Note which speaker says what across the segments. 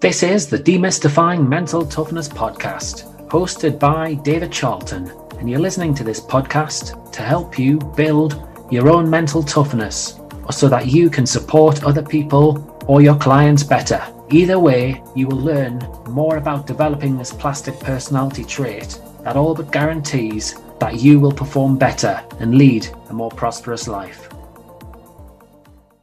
Speaker 1: This is the Demystifying Mental Toughness podcast, hosted by David Charlton, and you're listening to this podcast to help you build your own mental toughness so that you can support other people or your clients better. Either way, you will learn more about developing this plastic personality trait that all but guarantees that you will perform better and lead a more prosperous life.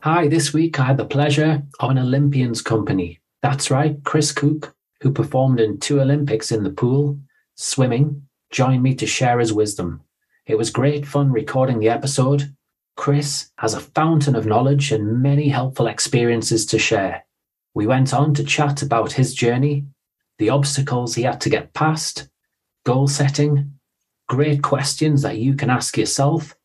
Speaker 1: Hi, this week I had the pleasure of an Olympians company that's right, Chris Cook, who performed in two Olympics in the pool, swimming, joined me to share his wisdom. It was great fun recording the episode. Chris has a fountain of knowledge and many helpful experiences to share. We went on to chat about his journey, the obstacles he had to get past, goal setting, great questions that you can ask yourself,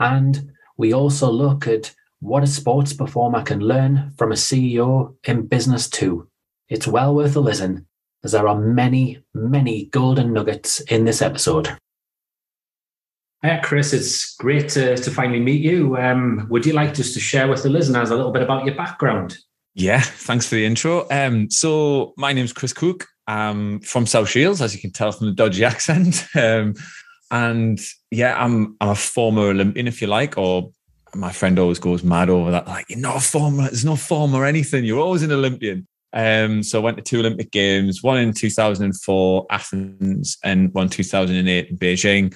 Speaker 1: and we also look at what a sports performer can learn from a CEO in business too. It's well worth a listen, as there are many, many golden nuggets in this episode. Hi, Chris. It's great to, to finally meet you. Um, would you like just to share with the listeners a little bit about your background?
Speaker 2: Yeah, thanks for the intro. Um, so my name's Chris Cook. I'm from South Shields, as you can tell from the dodgy accent. Um, and yeah, I'm I'm a former Olympian, if you like, or my friend always goes mad over that. Like, you're not a former, there's no former anything. You're always an Olympian. Um, so I went to two Olympic Games, one in 2004, Athens, and one 2008 in Beijing.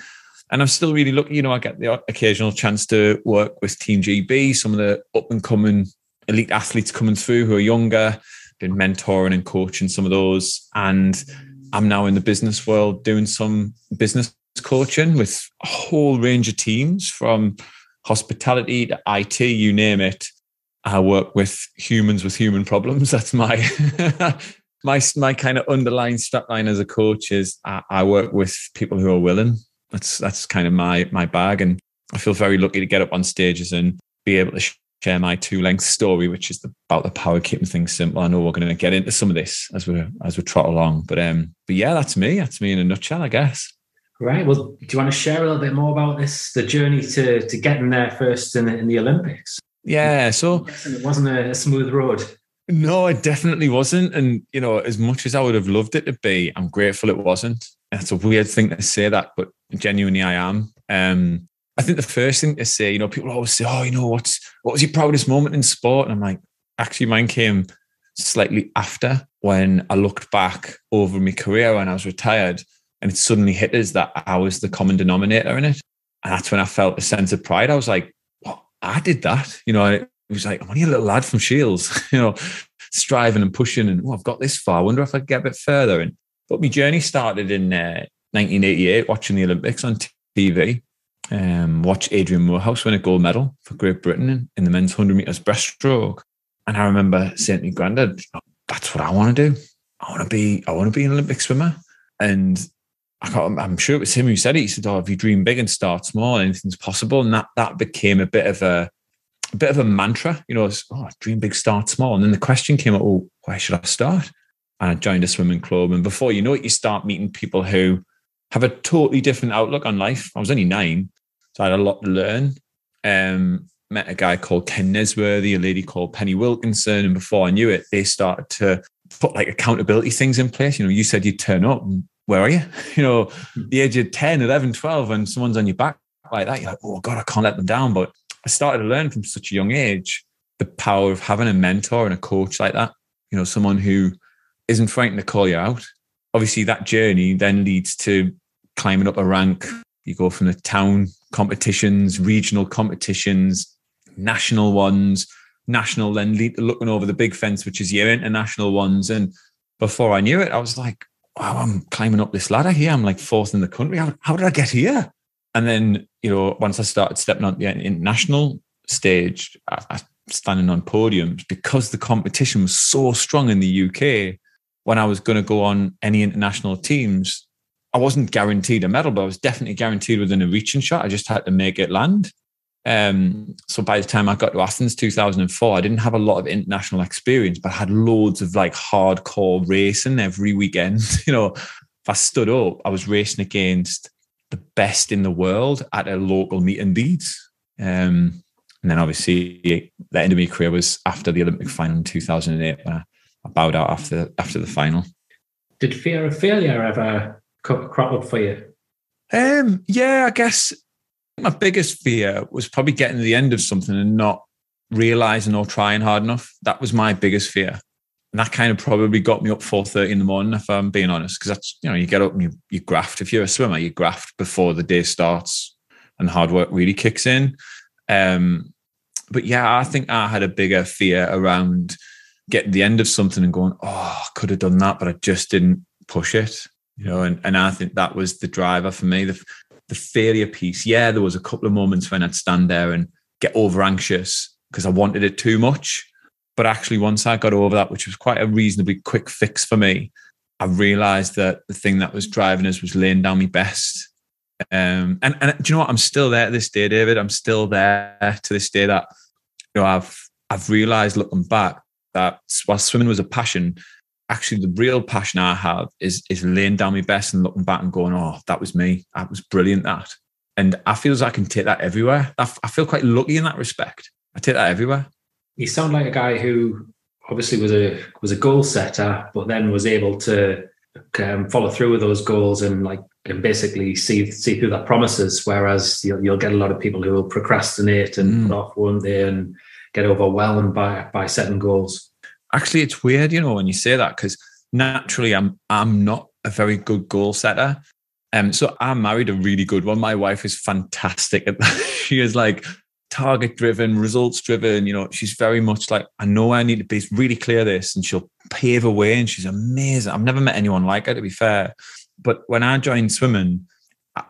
Speaker 2: And I'm still really lucky, you know, I get the occasional chance to work with Team GB, some of the up and coming elite athletes coming through who are younger, been mentoring and coaching some of those. And I'm now in the business world doing some business coaching with a whole range of teams from hospitality to IT, you name it. I work with humans with human problems. That's my my my kind of underlying strapline as a coach is I, I, work with people who are willing. That's that's kind of my my bag, and I feel very lucky to get up on stages and be able to share my two length story, which is the, about the power of keeping things simple. I know we're going to get into some of this as we as we trot along, but um, but yeah, that's me. That's me in a nutshell, I guess.
Speaker 1: Right. Well, do you want to share a little bit more about this, the journey to to getting there first in the, in the Olympics?
Speaker 2: Yeah. So
Speaker 1: it wasn't a smooth road.
Speaker 2: No, it definitely wasn't. And you know, as much as I would have loved it to be, I'm grateful it wasn't. That's a weird thing to say that, but genuinely I am. Um, I think the first thing to say, you know, people always say, "Oh, you know, what's what was your proudest moment in sport?" And I'm like, actually, mine came slightly after when I looked back over my career when I was retired and it suddenly hit us that I was the common denominator in it. And that's when I felt a sense of pride. I was like, "What? I did that." You know, it was like, "I'm only a little lad from Shields," you know, striving and pushing, and oh, I've got this far. I wonder if I could get a bit further. And but my journey started in uh, 1988, watching the Olympics on TV. Um, watch Adrian Moorhouse win a gold medal for Great Britain in, in the men's 100 meters breaststroke. And I remember saying to my granddad, "That's what I want to do. I want to be. I want to be an Olympic swimmer." And I am sure it was him who said it. He said, "Oh, if you dream big and start small, anything's possible." And that that became a bit of a, a bit of a mantra. You know, oh, dream big, start small. And then the question came up, "Well, where should I start?" And I joined a swimming club, and before you know it, you start meeting people who have a totally different outlook on life. I was only nine, so I had a lot to learn. Um, met a guy called Ken Nesworthy, a lady called Penny Wilkinson, and before I knew it, they started to put like accountability things in place. You know, you said you'd turn up, and where are you? You know, hmm. the age of 10, 11, 12, and someone's on your back like that, you're like, oh God, I can't let them down. But I started to learn from such a young age the power of having a mentor and a coach like that, you know, someone who isn't frightened to call you out. Obviously, that journey then leads to climbing up a rank. You go from the town competitions, regional competitions, national ones, national, then looking over the big fence, which is your international ones. And before I knew it, I was like, wow, I'm climbing up this ladder here. I'm like fourth in the country. How, how did I get here? And then, you know, once I started stepping on the international stage, I, I standing on podiums because the competition was so strong in the UK. When I was going to go on any international teams, I wasn't guaranteed a medal, but I was definitely guaranteed within a reaching shot. I just had to make it land. Um, so by the time I got to Athens 2004, I didn't have a lot of international experience, but I had loads of like hardcore racing every weekend. you know, if I stood up, I was racing against the best in the world at a local meet and deeds. Um, and then obviously the end of my career was after the Olympic final in 2008 when I, I bowed out after after the final.
Speaker 1: Did fear of failure ever crop up for you?
Speaker 2: Um, yeah, I guess my biggest fear was probably getting to the end of something and not realizing or trying hard enough. That was my biggest fear. And that kind of probably got me up 4.30 in the morning, if I'm being honest, because that's, you know, you get up and you, you graft. If you're a swimmer, you graft before the day starts and hard work really kicks in. Um, but yeah, I think I had a bigger fear around getting the end of something and going, oh, I could have done that, but I just didn't push it. You know, and, and I think that was the driver for me. The, the failure piece. Yeah, there was a couple of moments when I'd stand there and get over anxious because I wanted it too much. But actually, once I got over that, which was quite a reasonably quick fix for me, I realized that the thing that was driving us was laying down my best. Um, and, and do you know what? I'm still there to this day, David. I'm still there to this day that you know I've I've realized looking back that while swimming was a passion, actually the real passion I have is is laying down my best and looking back and going, oh, that was me. That was brilliant. That. And I feel as I can take that everywhere. I, I feel quite lucky in that respect. I take that everywhere.
Speaker 1: You sound like a guy who obviously was a was a goal setter, but then was able to um, follow through with those goals and like and basically see see through that promises. Whereas you'll, you'll get a lot of people who will procrastinate and mm. put off one day and get overwhelmed by by setting goals
Speaker 2: actually it's weird, you know, when you say that because naturally I'm I'm not a very good goal setter. Um, so I married a really good one. My wife is fantastic at that. she is like target driven, results driven. You know, she's very much like, I know I need to be really clear this, and she'll pave a way. And she's amazing. I've never met anyone like her, to be fair. But when I joined swimming,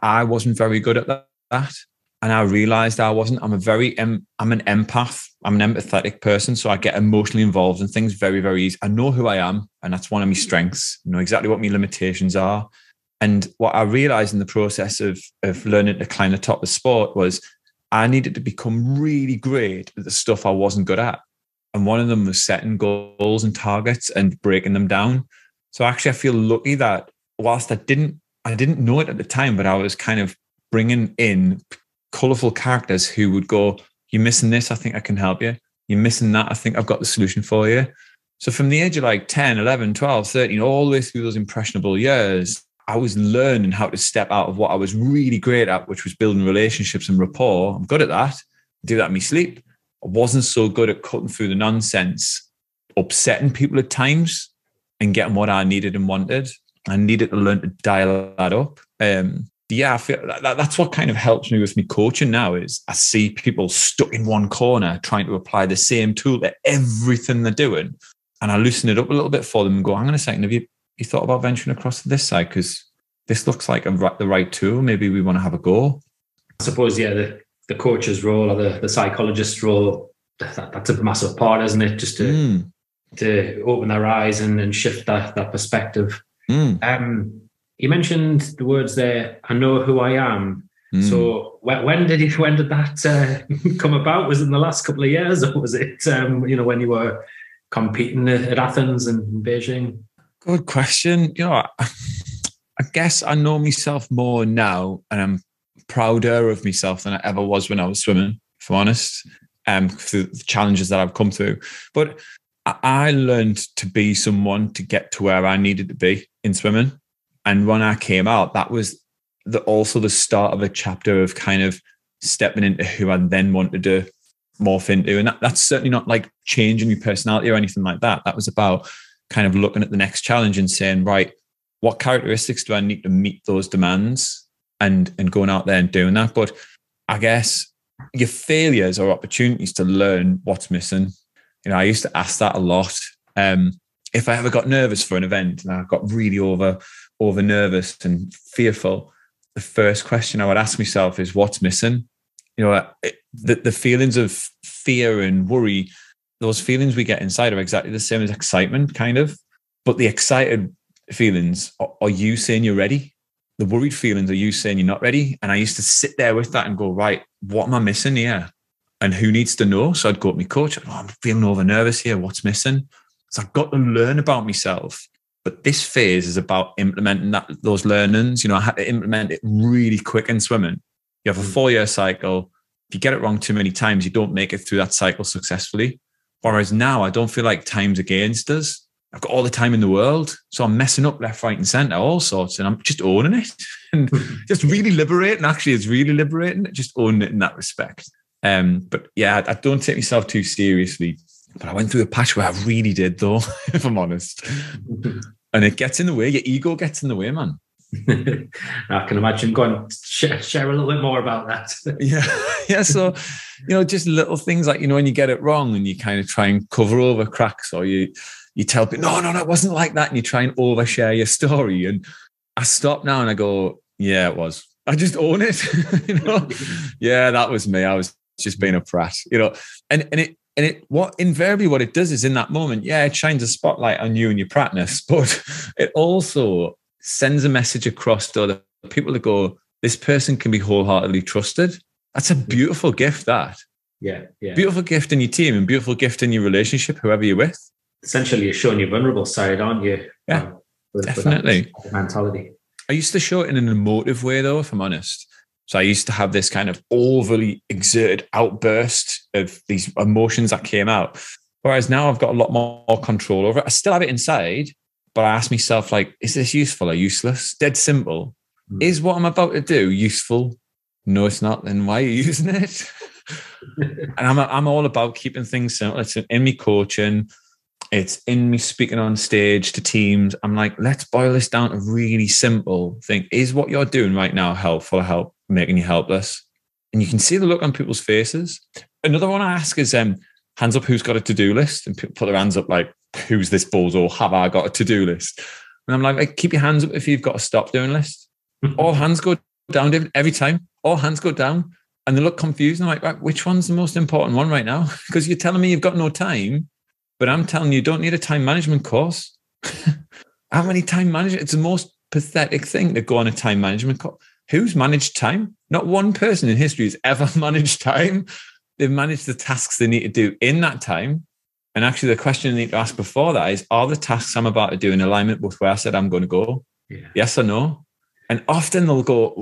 Speaker 2: I wasn't very good at that and I realized I wasn't. I'm a very, I'm an empath. I'm an empathetic person, so I get emotionally involved in things very, very easy. I know who I am, and that's one of my strengths. I know exactly what my limitations are. And what I realized in the process of of learning to climb the top of sport was I needed to become really great at the stuff I wasn't good at. And one of them was setting goals and targets and breaking them down. So actually, I feel lucky that whilst I didn't, I didn't know it at the time, but I was kind of bringing in colorful characters who would go, You're missing this. I think I can help you. You're missing that. I think I've got the solution for you. So from the age of like 10, 11, 12, 13, all the way through those impressionable years, I was learning how to step out of what I was really great at, which was building relationships and rapport. I'm good at that. I do that in my sleep. I wasn't so good at cutting through the nonsense, upsetting people at times and getting what I needed and wanted. I needed to learn to dial that up. Um, yeah, I feel that, that's what kind of helps me with me coaching now is I see people stuck in one corner trying to apply the same tool to everything they're doing. And I loosen it up a little bit for them and go, hang on a second, have you, you thought about venturing across to this side? Because this looks like a, the right tool. Maybe we want to have a go.
Speaker 1: I suppose, yeah, the, the coach's role or the, the psychologist's role, that, that's a massive part, isn't it? Just to, mm. to open their eyes and, and shift that, that perspective. Mm. Um, you mentioned the words there. I know who I am. Mm. So when, did you, when did that uh, come about? Was it in the last couple of years, or was it um, you know when you were competing at Athens and Beijing?
Speaker 2: Good question. You know, I guess I know myself more now, and I'm prouder of myself than I ever was when I was swimming. If I'm honest, um, through the challenges that I've come through, but I learned to be someone to get to where I needed to be in swimming. And when I came out, that was the, also the start of a chapter of kind of stepping into who I then wanted to morph into. And that, that's certainly not like changing your personality or anything like that. That was about kind of looking at the next challenge and saying, right, what characteristics do I need to meet those demands and and going out there and doing that. But I guess your failures are opportunities to learn what's missing. You know, I used to ask that a lot. Um, if I ever got nervous for an event and I got really over over nervous and fearful, the first question I would ask myself is what's missing? You know, the, the feelings of fear and worry, those feelings we get inside are exactly the same as excitement, kind of. But the excited feelings are, are you saying you're ready? The worried feelings are you saying you're not ready? And I used to sit there with that and go, right, what am I missing here? And who needs to know? So I'd go to my coach, oh, I'm feeling over nervous here. What's missing? So I've got to learn about myself but this phase is about implementing that those learnings. You know, I had to implement it really quick in swimming. You have a mm. four year cycle. If you get it wrong too many times, you don't make it through that cycle successfully. Whereas now I don't feel like time's against us. I've got all the time in the world. So I'm messing up left, right, and center, all sorts, and I'm just owning it. and just really liberating. Actually, it's really liberating, just owning it in that respect. Um, but yeah, I, I don't take myself too seriously. But I went through a patch where I really did, though, if I'm honest. And it gets in the way. Your ego gets in the way, man.
Speaker 1: I can imagine. Go on, share, share a little bit more about that.
Speaker 2: yeah, yeah. So, you know, just little things like you know when you get it wrong and you kind of try and cover over cracks, or you you tell people, no, no, no, it wasn't like that, and you try and overshare your story. And I stop now and I go, yeah, it was. I just own it. you know, yeah, that was me. I was just being a prat. You know, and and it and it what invariably what it does is in that moment, yeah, it shines a spotlight on you and your pratness, but it also sends a message across to other people to go, this person can be wholeheartedly trusted. That's a beautiful gift, that.
Speaker 1: Yeah, yeah.
Speaker 2: Beautiful gift in your team and beautiful gift in your relationship, whoever you're with.
Speaker 1: Essentially, you're showing your vulnerable side, aren't you?
Speaker 2: Yeah, um, with, definitely.
Speaker 1: With mentality.
Speaker 2: I used to show it in an emotive way, though, if I'm honest. So I used to have this kind of overly exerted outburst of these emotions that came out. Whereas now I've got a lot more control over it. I still have it inside, but I ask myself, like, is this useful or useless? Dead simple. Mm. Is what I'm about to do useful? No, it's not. Then why are you using it? and I'm I'm all about keeping things simple. It's in me coaching. It's in me speaking on stage to teams. I'm like, let's boil this down to really simple thing. Is what you're doing right now helpful or help making you helpless? And you can see the look on people's faces. Another one I ask is um, hands up who's got a to-do list and people put their hands up like who's this bozo? Have I got a to do list? And I'm like, like, keep your hands up if you've got a stop doing list. All hands go down every time. All hands go down. And they look confused. And I'm like, right, which one's the most important one right now? Because you're telling me you've got no time, but I'm telling you, you don't need a time management course. How many time management? It's the most pathetic thing to go on a time management course. Who's managed time? Not one person in history has ever managed time. They've managed the tasks they need to do in that time and actually, the question I need to ask before that is Are the tasks I'm about to do in alignment with where I said I'm going to go? Yeah. Yes or no? And often they'll go,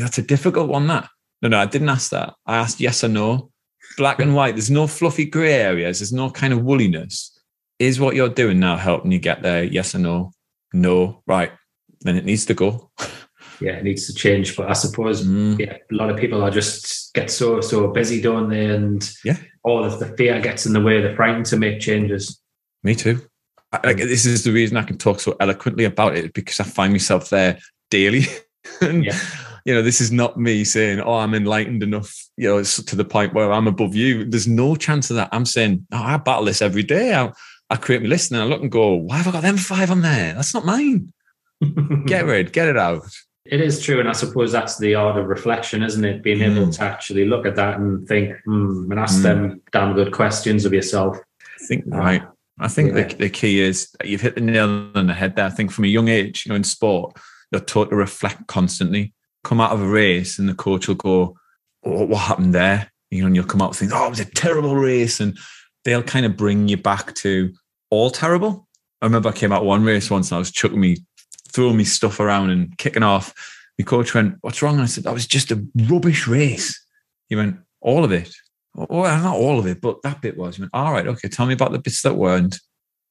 Speaker 2: That's a difficult one, that. No, no, I didn't ask that. I asked yes or no, black and white. There's no fluffy gray areas, there's no kind of wooliness. Is what you're doing now helping you get there? Yes or no? No, right. Then it needs to go.
Speaker 1: yeah, it needs to change. But I suppose mm. yeah, a lot of people are just get so so busy, don't they? And
Speaker 2: yeah,
Speaker 1: all of the fear gets in the way. They're frightened to make changes.
Speaker 2: Me too. like, this is the reason I can talk so eloquently about it because I find myself there daily. and, yeah. You know, this is not me saying, "Oh, I'm enlightened enough," you know, to the point where I'm above you. There's no chance of that. I'm saying, "Oh, I battle this every day." I, I create my list and I look and go, "Why have I got them five on there? That's not mine." get rid, get it out.
Speaker 1: It is true, and I suppose that's the art of reflection, isn't it? Being able mm. to actually look at that and think, hmm, and ask mm. them damn good questions of yourself.
Speaker 2: I think uh, right. I think yeah. the, the key is you've hit the nail on the head there. I think from a young age, you know, in sport, you're taught to reflect constantly. Come out of a race, and the coach will go, oh, "What happened there?" You know, and you'll come out and think, "Oh, it was a terrible race," and they'll kind of bring you back to all terrible. I remember I came out one race once and I was chucking me throwing me stuff around and kicking off. My coach went, What's wrong? And I said, That was just a rubbish race. He went, All of it. Oh, not all of it, but that bit was. He went, All right, okay, tell me about the bits that weren't.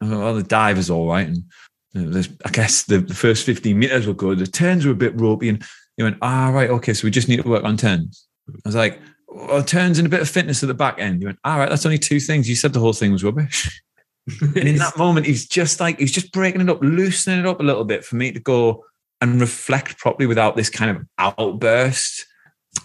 Speaker 2: Went, well, the dive is all right. And I guess the, the, first 15 meters were good. The turns were a bit ropey. And he went, All right, okay, so we just need to work on turns. I was like, well, turns and a bit of fitness at the back end. He went, All right, that's only two things. You said the whole thing was rubbish and in that moment, he's just like, he's just breaking it up, loosening it up a little bit for me to go and reflect properly without this kind of outburst.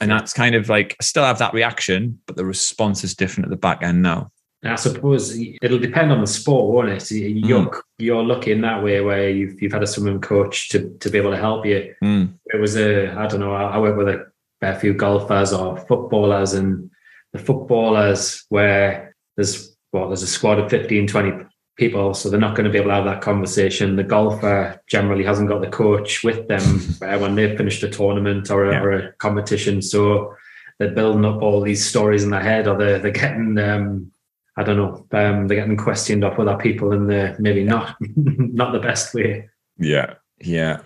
Speaker 2: And that's kind of like, I still have that reaction, but the response is different at the back end now.
Speaker 1: I suppose it'll depend on the sport, won't it? You're mm. you're lucky in that way where you've you've had a swimming coach to, to be able to help you.
Speaker 2: Mm.
Speaker 1: It was a I don't know. I, work with a, a few golfers or footballers, and the footballers where there's well, there's a squad of 15, 20 people, so they're not going to be able to have that conversation. The golfer generally hasn't got the coach with them when they've finished a tournament or a, yeah. or a, competition. So they're building up all these stories in their head, or they're, they're getting, um, I don't know, um, they're getting questioned off other people in the maybe not not the best way.
Speaker 2: Yeah, yeah.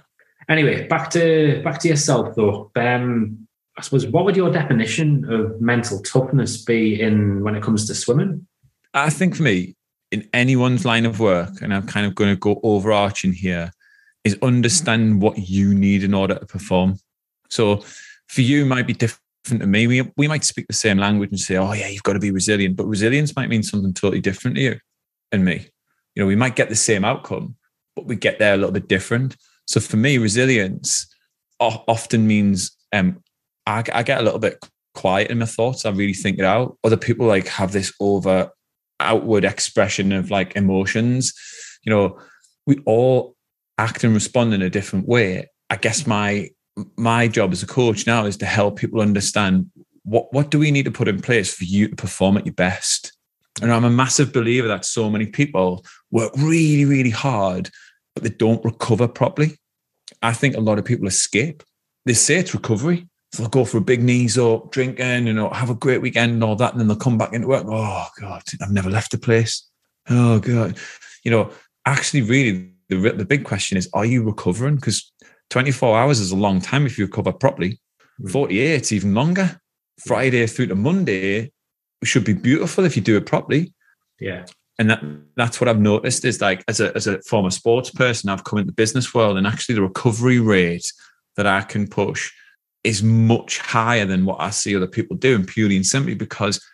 Speaker 1: Anyway, back to back to yourself though. Um, I suppose what would your definition of mental toughness be in when it comes to swimming?
Speaker 2: I think for me, in anyone's line of work, and I'm kind of going to go overarching here, is understand what you need in order to perform. So for you, might be different to me. We, we might speak the same language and say, oh, yeah, you've got to be resilient. But resilience might mean something totally different to you and me. You know, we might get the same outcome, but we get there a little bit different. So for me, resilience often means um, I, I get a little bit quiet in my thoughts. I really think it out. Other people like have this over outward expression of like emotions. You know, we all act and respond in a different way. I guess my my job as a coach now is to help people understand what what do we need to put in place for you to perform at your best. And I'm a massive believer that so many people work really, really hard, but they don't recover properly. I think a lot of people escape. They say it's recovery. So they'll go for a big knees up, drinking, you know, have a great weekend and all that. And then they'll come back into work. Oh God, I've never left the place. Oh God. You know, actually really the, the big question is, are you recovering? Because 24 hours is a long time if you recover properly. Hmm. 48 even longer. Friday through to Monday should be beautiful if you do it properly.
Speaker 1: Yeah.
Speaker 2: And that that's what I've noticed is like as a as a former sports person, I've come into the business world and actually the recovery rate that I can push is much higher than what I see other people doing, purely and simply because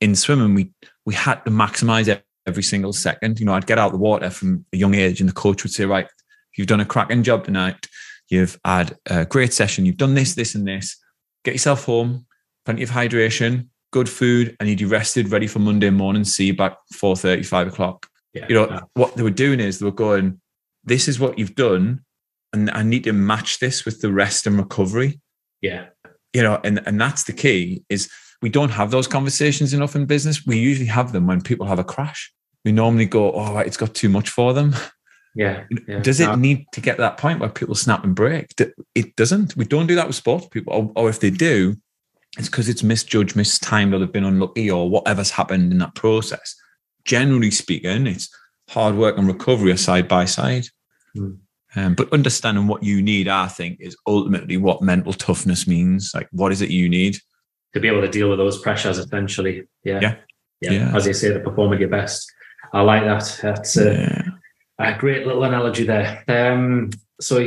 Speaker 2: in swimming we we had to maximize every single second. You know, I'd get out the water from a young age, and the coach would say, "Right, you've done a cracking job tonight. You've had a great session. You've done this, this, and this. Get yourself home. Plenty of hydration, good food, and you'd be rested, ready for Monday morning. See you back 4.30, 5 o'clock. Yeah, you know, yeah. what they were doing is they were going, This is what you've done, and I need to match this with the rest and recovery.
Speaker 1: Yeah.
Speaker 2: You know, and, and that's the key is we don't have those conversations enough in business. We usually have them when people have a crash. We normally go, oh, it's got too much for them.
Speaker 1: Yeah. yeah.
Speaker 2: Does it no. need to get that point where people snap and break? It doesn't. We don't do that with sports people. Or, or if they do, it's because it's misjudged, mistimed, or they've been unlucky, or whatever's happened in that process. Generally speaking, it's hard work and recovery are side by side. Mm. Um, but understanding what you need, I think, is ultimately what mental toughness means. Like, what is it you need
Speaker 1: to be able to deal with those pressures? Essentially, yeah,
Speaker 2: yeah,
Speaker 1: yeah. yeah. As you say, to perform at your best. I like that. That's a, yeah. a great little analogy there. Um, so,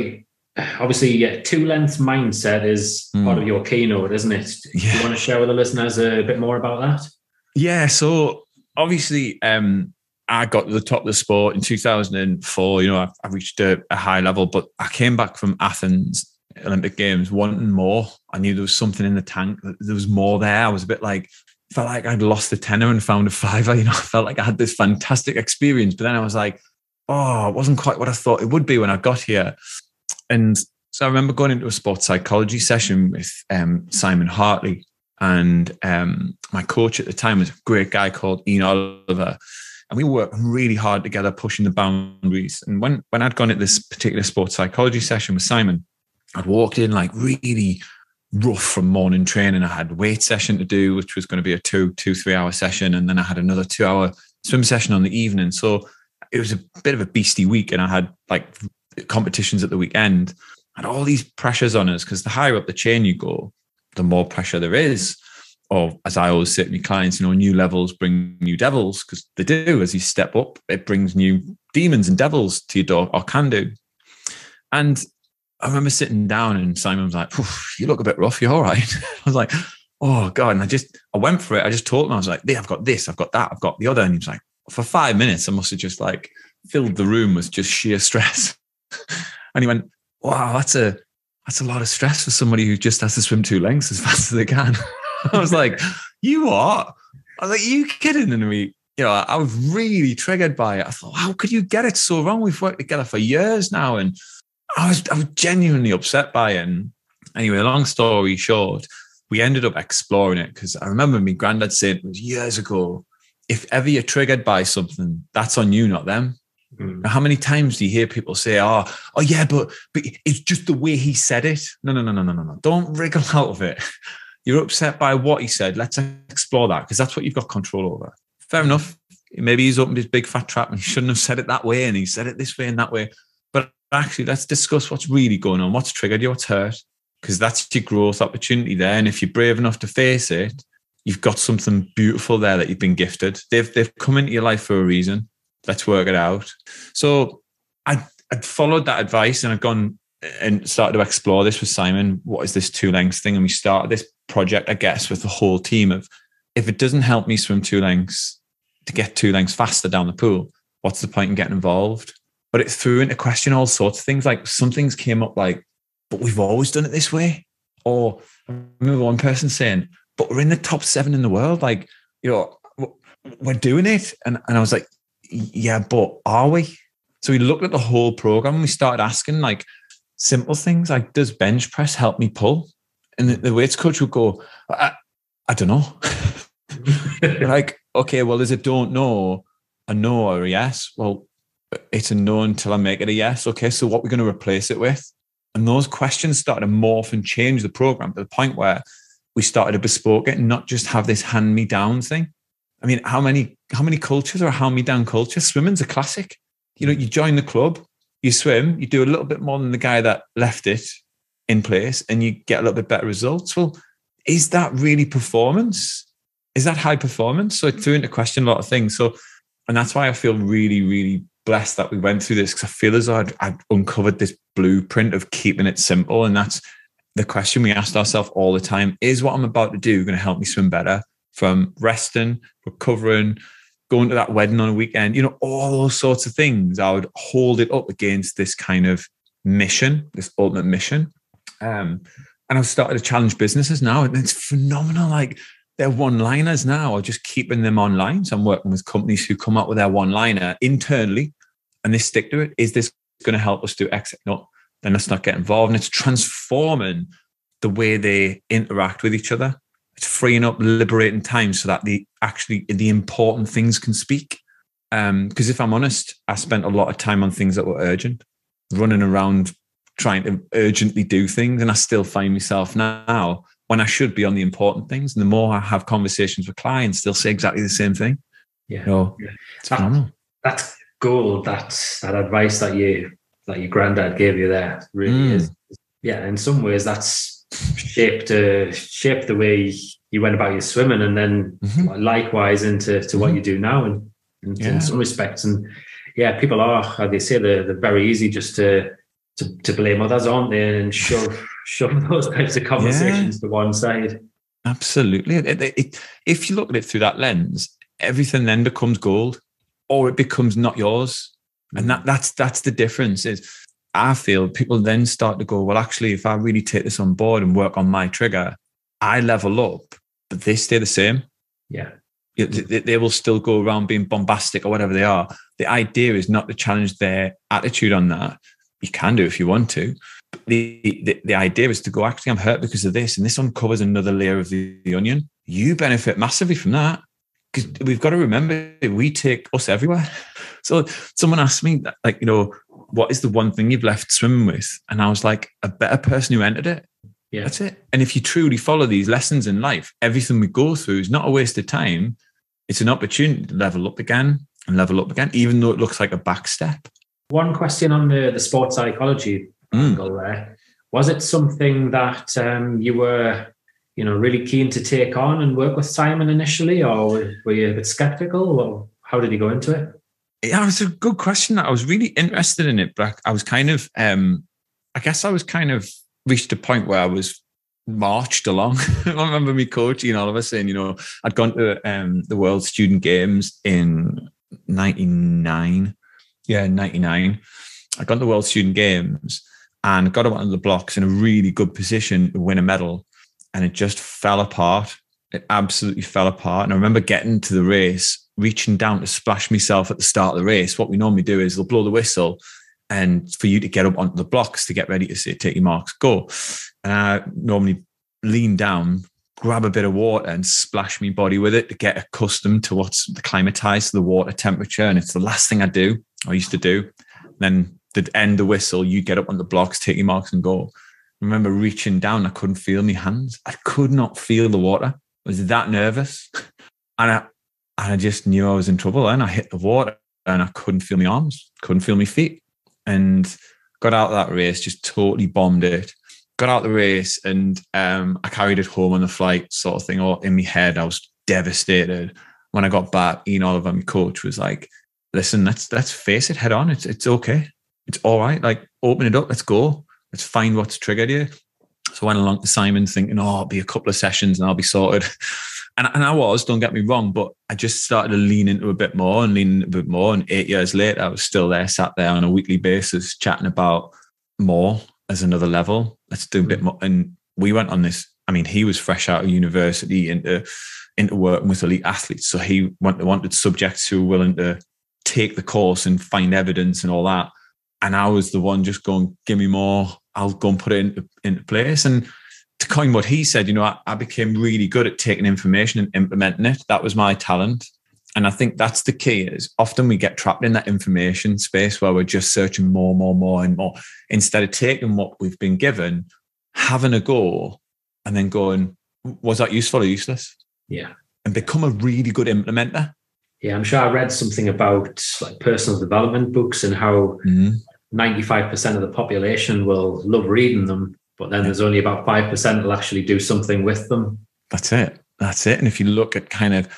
Speaker 1: obviously, yeah, two length mindset is mm. part of your keynote, isn't it? Yeah. Do you want to share with the listeners a bit more about that?
Speaker 2: Yeah. So, obviously, um, I got to the top of the sport in 2004. You know, I, I reached a, a, high level, but I came back from Athens Olympic Games wanting more. I knew there was something in the tank. There was more there. I was a bit like, felt like I'd lost a tenner and found a fiver. You know, I felt like I had this fantastic experience, but then I was like, oh, it wasn't quite what I thought it would be when I got here. And so I remember going into a sports psychology session with um, Simon Hartley, and um, my coach at the time was a great guy called Ian Oliver and we worked really hard together, pushing the boundaries. And when when I'd gone at this particular sports psychology session with Simon, I'd walked in like really rough from morning training. I had weight session to do, which was going to be a two, two, three hour session. And then I had another two hour swim session on the evening. So it was a bit of a beastie week. And I had like competitions at the weekend. Had all these pressures on us because the higher up the chain you go, the more pressure there is or as I always say to my clients, you know, new levels bring new devils because they do. As you step up, it brings new demons and devils to your door, or can do. And I remember sitting down and Simon was like, "You look a bit rough. You're all right." I was like, "Oh God!" And I just I went for it. I just told him I was like, "Yeah, I've got this. I've got that. I've got the other." And he was like, "For five minutes, I must have just like filled the room with just sheer stress." and he went, "Wow, that's a that's a lot of stress for somebody who just has to swim two lengths as fast as they can." I was like, you what? I was like, you kidding me? You know, I was really triggered by it. I thought, how could you get it so wrong? We've worked together for years now. And I was, I was genuinely upset by it. And anyway, long story short, we ended up exploring it because I remember my granddad said it was years ago, if ever you're triggered by something, that's on you, not them. Mm. How many times do you hear people say, "Oh, oh yeah, but but it's just the way he said it"? No, no, no, no, no, no, no. Don't wriggle out of it. You're upset by what he said. Let's explore that because that's what you've got control over. Fair enough. Maybe he's opened his big fat trap and he shouldn't have said it that way and he said it this way and that way. But actually, let's discuss what's really going on, what's triggered you, what's hurt, because that's your growth opportunity there. And if you're brave enough to face it, you've got something beautiful there that you've been gifted. They've they've come into your life for a reason. let's work it out. So I I'd followed that advice and I'd gone and started to explore this with Simon. What is this two lengths thing? And we started this project, I guess, with the whole team of if it doesn't help me swim two lengths to get two lengths faster down the pool, what's the point in getting involved? But it threw into question all sorts of things. Like some things came up like, but we've always done it this way. Or I remember one person saying, but we're in the top seven in the world. Like, you know, we're doing it. And, and I was like, yeah, but are we? So we looked at the whole program we started asking like simple things like, does bench press help me pull? And the, the weights coach would go, I, I don't know. like, okay, well, is it don't know a no or a yes? Well, it's a no until I make it a yes. Okay, so what we're going to replace it with? And those questions started to morph and change the program to the point where we started to bespoke it and not just have this hand me down thing. I mean, how many how many cultures are hand me down culture? Swimming's a classic. You know, you join the club, you swim, you do a little bit more than the guy that left it in place, and you get a little bit better results. Well, is that really performance? Is that high performance? So it threw into question a lot of things. So, and that's why I feel really, really blessed that we went through this because I feel as though I'd, I'd uncovered this blueprint of keeping it simple. And that's the question we asked ourselves all the time is what I'm about to do going to help me swim better from resting, recovering, going to that wedding on a weekend, you know, all those sorts of things. I would hold it up against this kind of mission, this ultimate mission. Um, and I've started to challenge businesses now, and it's phenomenal. Like their one liners now are just keeping them online. So I'm working with companies who come up with their one liner internally and they stick to it. Is this going to help us do X? No, then let's not get involved. And it's transforming the way they interact with each other it's freeing up, liberating time so that the actually the important things can speak. Because um, if I'm honest, I spent a lot of time on things that were urgent, running around trying to urgently do things, and I still find myself now when I should be on the important things. And the more I have conversations with clients, they'll say exactly the same thing.
Speaker 1: Yeah, you know, yeah. It's that, that's gold. That's that advice that you that your granddad gave you there really mm. is. Yeah, in some ways, that's shaped uh, shaped the way you went about your swimming, and then mm-hmm. likewise into to mm-hmm. what you do now, and, yeah. in some respects. And yeah, people are they say they're, they're very easy just to, to to blame others, aren't they, and shove shove those types of conversations yeah. to one side.
Speaker 2: Absolutely. It, it, it, if you look at it through that lens, everything then becomes gold, or it becomes not yours. And that mm. that's that's the difference. Is I feel people then start to go, well, actually, if I really take this on board and work on my trigger, I level up, but they stay the same.
Speaker 1: Yeah.
Speaker 2: They, they will still go around being bombastic or whatever they are. The idea is not to challenge their attitude on that. You can do if you want to. The, the, the idea is to go, actually, I'm hurt because of this. And this uncovers another layer of the, the onion. You benefit massively from that because we've got to remember we take us everywhere. So someone asked me, like, you know, what is the one thing you've left swimming with? And I was like, a better person who entered it. Yeah. That's it. And if you truly follow these lessons in life, everything we go through is not a waste of time. It's an opportunity to level up again and level up again, even though it looks like a back step.
Speaker 1: One question on the, the sports psychology mm. angle there. Was it something that um, you were, you know, really keen to take on and work with Simon initially, or were you a bit skeptical? Or how did you go into it?
Speaker 2: Yeah, it's a good question. I was really interested in it, but I was kind of, um, I guess I was kind of reached a point where I was marched along. I remember me coaching all of us saying, you know, I'd gone to um, the World Student Games in 99. Yeah, 99. I got the World Student Games and got up on the blocks in a really good position to win a medal. And it just fell apart. It absolutely fell apart. And I remember getting to the race, reaching down to splash myself at the start of the race. What we normally do is they'll blow the whistle and for you to get up onto the blocks to get ready to say, take your marks, go. And I normally lean down, grab a bit of water and splash my body with it to get accustomed to what's the climatized to the water temperature. And it's the last thing I do, I used to do. Then the end the whistle, you get up on the blocks, take your marks and go. I remember reaching down, I couldn't feel my hands. I could not feel the water. I was that nervous. And I, and I just knew I was in trouble. And I hit the water and I couldn't feel my arms, couldn't feel my feet and got out of that race, just totally bombed it. Got out the race and um, I carried it home on the flight, sort of thing. Or in my head, I was devastated. When I got back, Ian Oliver, my coach, was like, listen, let's let's face it head on. It's it's okay. It's all right. Like open it up. Let's go. Let's find what's triggered you. So I went along to Simon thinking, oh, it'll be a couple of sessions and I'll be sorted. And, and I was, don't get me wrong, but I just started to lean into a bit more and lean a bit more. And eight years later, I was still there, sat there on a weekly basis, chatting about more as another level. Let's do a bit mm. more. And we went on this. I mean, he was fresh out of university into into working with elite athletes. So he wanted, wanted subjects who were willing to take the course and find evidence and all that. And I was the one just going, give me more. I'll go and put it into, into place. And to coin what he said, you know, I, I became really good at taking information and implementing it. That was my talent. And I think that's the key is often we get trapped in that information space where we're just searching more, more, more and more instead of taking what we've been given, having a go and then going, was that useful or useless?
Speaker 1: Yeah.
Speaker 2: And become a really good implementer.
Speaker 1: Yeah, I'm sure I read something about like personal development books and how mm-hmm. 95% of the population will love reading them, but then there's only about 5% that will actually do something with them.
Speaker 2: That's it. That's it. And if you look at kind of,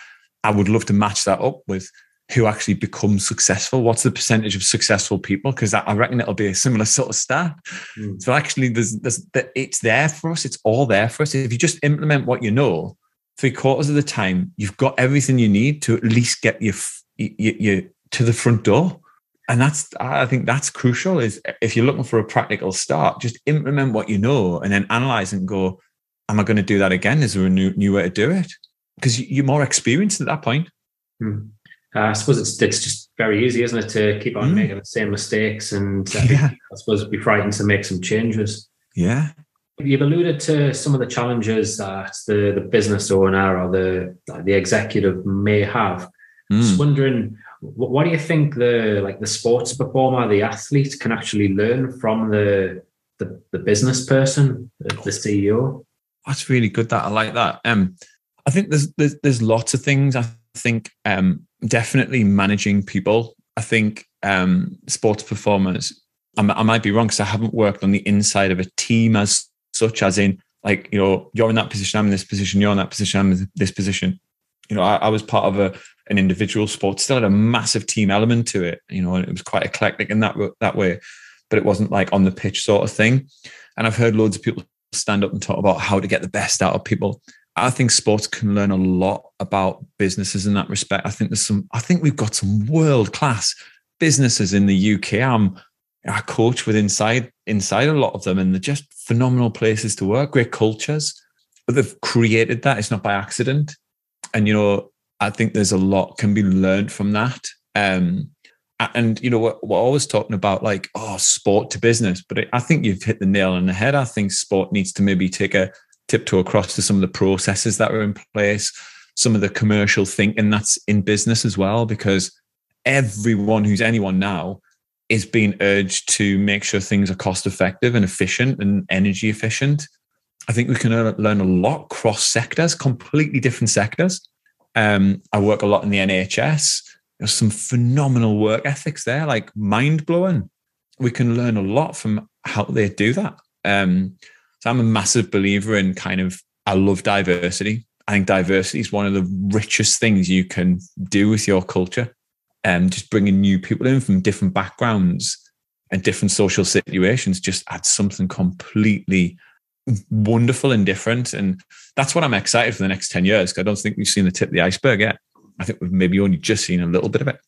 Speaker 2: I would love to match that up with who actually becomes successful. What's the percentage of successful people? Because I reckon it'll be a similar sort of stat. Mm. So actually, there's, there's, it's there for us. It's all there for us. If you just implement what you know, three quarters of the time, you've got everything you need to at least get you, you, you to the front door. And that's, I think that's crucial is if you're looking for a practical start, just implement what you know and then analyze and go, am I going to do that again? Is there a new, new way to do it? Because you're more experienced at that point.
Speaker 1: Hmm. Uh, I suppose it's, it's just very easy, isn't it, to keep on mm. making the same mistakes and uh, yeah. I suppose be frightened to make some changes.
Speaker 2: Yeah,
Speaker 1: You've alluded to some of the challenges that the, the business owner or the the executive may have. Mm. Just wondering, what, what do you think the like the sports performer, the athlete, can actually learn from the the, the business person, the, the CEO?
Speaker 2: That's really good. That I like that. Um, I think there's there's, there's lots of things. I think um, definitely managing people. I think um, sports performers. I, I might be wrong because I haven't worked on the inside of a team as such as in like you know you're in that position i'm in this position you're in that position i'm in this position. You know i, I was part of a an individual sport still had a massive team element to it you know and it was quite eclectic in that that way but it wasn't like on the pitch sort of thing. And i've heard loads of people stand up and talk about how to get the best out of people. I think sports can learn a lot about businesses in that respect. I think there's some i think we've got some world class businesses in the uk i'm I coach with inside inside a lot of them, and they're just phenomenal places to work, great cultures. But they've created that. It's not by accident. And you know, I think there's a lot can be learned from that. Um, and you know, we're, we're always talking about like, oh, sport to business, but I think you've hit the nail on the head. I think sport needs to maybe take a tiptoe across to some of the processes that are in place, some of the commercial thinking and that's in business as well, because everyone who's anyone now is being urged to make sure things are cost effective and efficient and energy efficient. I think we can learn a lot cross sectors, completely different sectors. Um, I work a lot in the NHS. There's some phenomenal work ethics there, like mind blowing. We can learn a lot from how they do that. Um, so I'm a massive believer in kind of, I love diversity. I think diversity is one of the richest things you can do with your culture um, just bringing new people in from different backgrounds and different social situations just adds something completely wonderful and different. And that's what I'm excited for the next 10 years. I don't think we've seen the tip of the iceberg yet. I think we've maybe only just seen a little bit of it.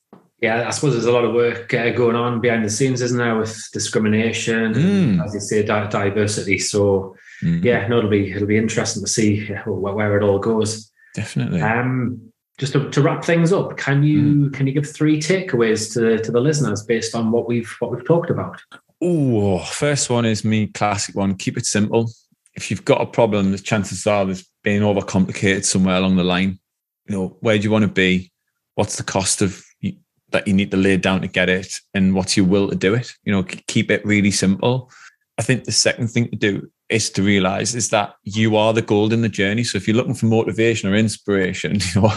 Speaker 1: Yeah, I suppose there's a lot of work uh, going on behind the scenes, isn't there, with discrimination, and, mm. as you say, di- diversity. So, mm. yeah, no, it'll be it'll be interesting to see where, where it all goes.
Speaker 2: Definitely.
Speaker 1: Um, just to, to, wrap things up, can you mm. can you give three takeaways to, to the listeners based on what we've what we've talked about?
Speaker 2: Oh, first one is me classic one. Keep it simple. If you've got a problem, the chances are there's being overcomplicated somewhere along the line. You know, where do you want to be? What's the cost of that you need to lay down to get it, and what's your will to do it? You know, keep it really simple. I think the second thing to do is to realize is that you are the gold in the journey. So if you're looking for motivation or inspiration, or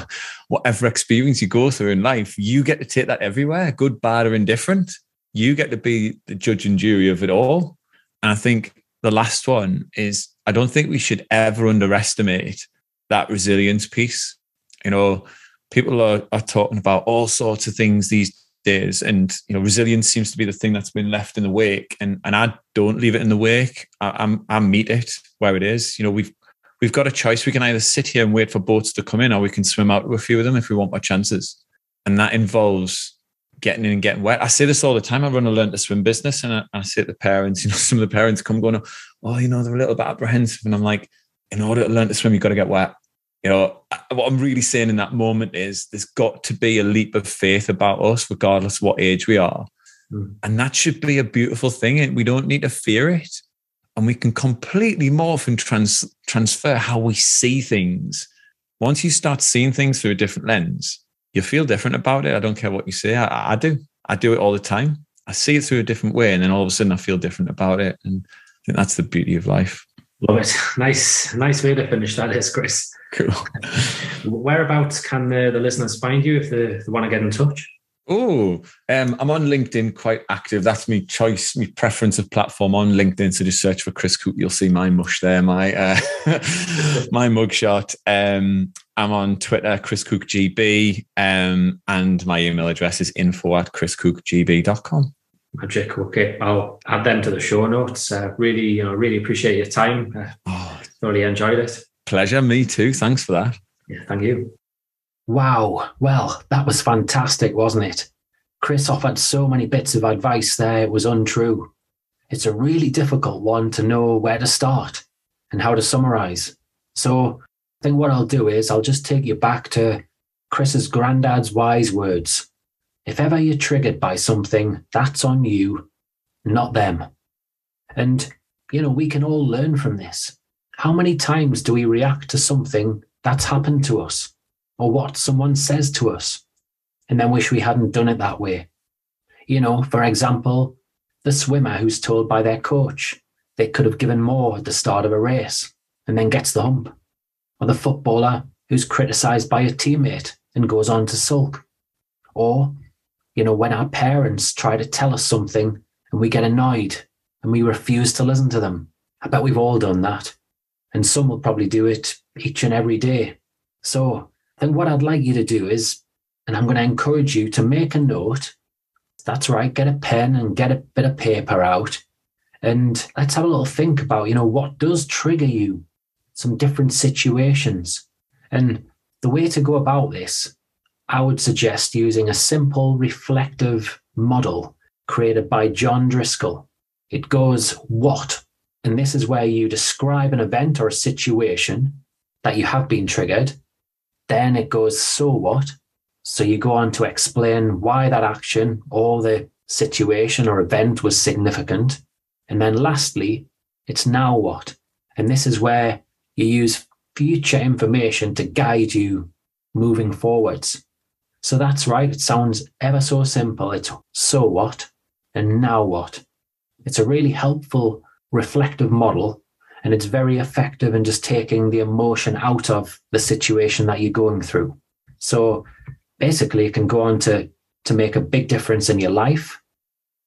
Speaker 2: whatever experience you go through in life, you get to take that everywhere, good, bad, or indifferent. You get to be the judge and jury of it all. And I think the last one is I don't think we should ever underestimate that resilience piece. You know, people are, are talking about all sorts of things these days. And you know, resilience seems to be the thing that's been left in the wake. And and I don't leave it in the wake. I, I'm I meet it where it is. You know, we've we've got a choice. We can either sit here and wait for boats to come in, or we can swim out to a few of them if we want our chances. And that involves getting in and getting wet. I say this all the time. I run a learn to swim business, and I, I say to the parents, you know, some of the parents come going, "Oh, you know, they're a little bit apprehensive," and I'm like, in order to learn to swim, you've got to get wet. You know, what I'm really saying in that moment is there's got to be a leap of faith about us, regardless of what age we are. Mm. And that should be a beautiful thing. And We don't need to fear it. And we can completely morph and trans- transfer how we see things. Once you start seeing things through a different lens, you feel different about it. I don't care what you say. I, I do. I do it all the time. I see it through a different way. And then all of a sudden I feel different about it. And I think that's the beauty of life.
Speaker 1: Love it. Nice, nice way to finish that is, Chris.
Speaker 2: Cool.
Speaker 1: Whereabouts can the, the listeners find you if they, they want to get in touch?
Speaker 2: Oh, um, I'm on LinkedIn quite active. That's my choice, my preference of platform on LinkedIn. So just search for Chris Cook. You'll see my mush there, my uh, my mugshot. Um, I'm on Twitter, Chris Cook GB, um, and my email address is info at chriscookgb.com.
Speaker 1: Magic. Okay, I'll add them to the show notes. Uh, really, you know, really appreciate your time. Uh, oh, thoroughly enjoyed it.
Speaker 2: Pleasure. Me too. Thanks for that.
Speaker 1: Yeah, thank you. Wow. Well, that was fantastic, wasn't it? Chris offered so many bits of advice there, it was untrue. It's a really difficult one to know where to start and how to summarize. So I think what I'll do is I'll just take you back to Chris's granddad's wise words if ever you're triggered by something, that's on you, not them. And, you know, we can all learn from this. How many times do we react to something that's happened to us or what someone says to us and then wish we hadn't done it that way? You know, for example, the swimmer who's told by their coach they could have given more at the start of a race and then gets the hump, or the footballer who's criticized by a teammate and goes on to sulk, or you know, when our parents try to tell us something and we get annoyed and we refuse to listen to them. I bet we've all done that. And some will probably do it each and every day. So then what I'd like you to do is, and I'm going to encourage you to make a note. That's right, get a pen and get a bit of paper out. And let's have a little think about, you know, what does trigger you? Some different situations. And the way to go about this I would suggest using a simple reflective model created by John Driscoll. It goes what? And this is where you describe an event or a situation that you have been triggered. Then it goes so what? So you go on to explain why that action or the situation or event was significant. And then lastly, it's now what? And this is where you use future information to guide you moving forwards. So that's right. It sounds ever so simple. It's so what and now what. It's a really helpful reflective model and it's very effective in just taking the emotion out of the situation that you're going through. So basically, it can go on to, to make a big difference in your life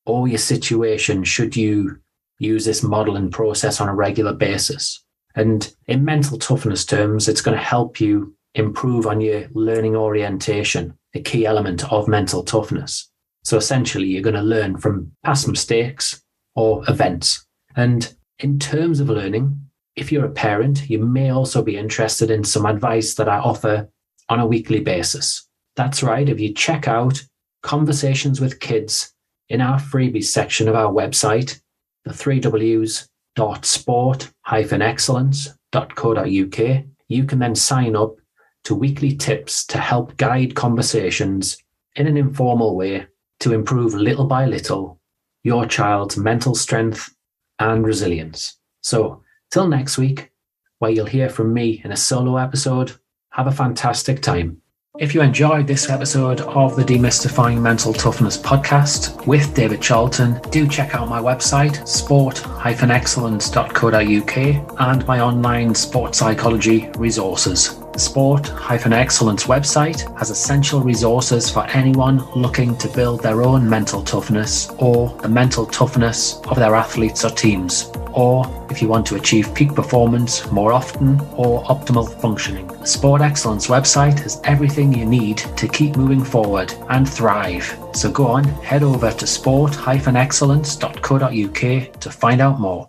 Speaker 1: or your situation should you use this model and process on a regular basis. And in mental toughness terms, it's going to help you improve on your learning orientation a key element of mental toughness. So essentially, you're going to learn from past mistakes or events. And in terms of learning, if you're a parent, you may also be interested in some advice that I offer on a weekly basis. That's right. If you check out Conversations with Kids in our freebies section of our website, the three W's dot sport excellence.co.uk, you can then sign up to weekly tips to help guide conversations in an informal way to improve little by little your child's mental strength and resilience. So, till next week, where you'll hear from me in a solo episode, have a fantastic time. If you enjoyed this episode of the Demystifying Mental Toughness podcast with David Charlton, do check out my website, sport-excellence.co.uk, and my online sports psychology resources. The Sport-Excellence website has essential resources for anyone looking to build their own mental toughness or the mental toughness of their athletes or teams or if you want to achieve peak performance more often or optimal functioning. The Sport Excellence website has everything you need to keep moving forward and thrive. So go on, head over to sport-excellence.co.uk to find out more.